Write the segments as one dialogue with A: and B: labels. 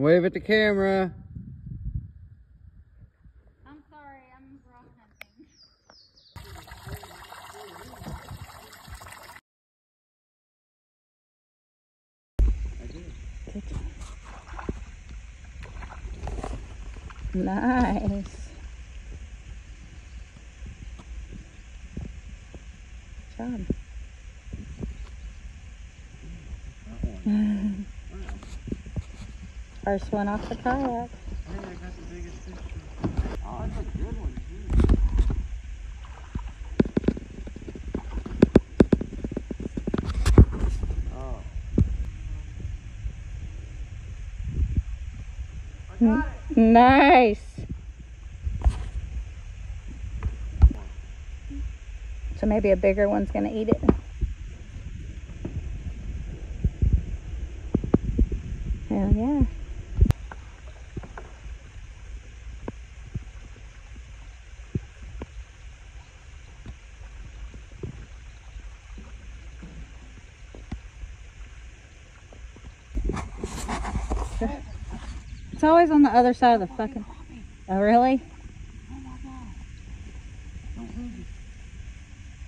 A: Wave at the camera.
B: I'm sorry, I'm rock hunting.
C: Nice. Good job. First one off the kayak.
A: Hey, I got the biggest fish. Oh, that's a good one too.
C: Nice. So maybe a bigger one's gonna eat it. Hell yeah. It's always on the other side of the fucking. Oh, really?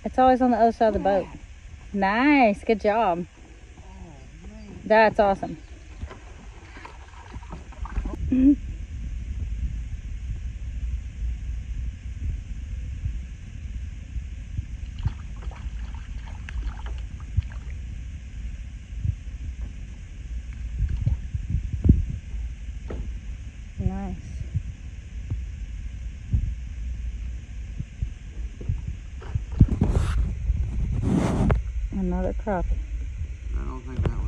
C: It's always on the other side of the boat. Nice. Good job. That's awesome. Nice. Another crappie.
A: I don't think that.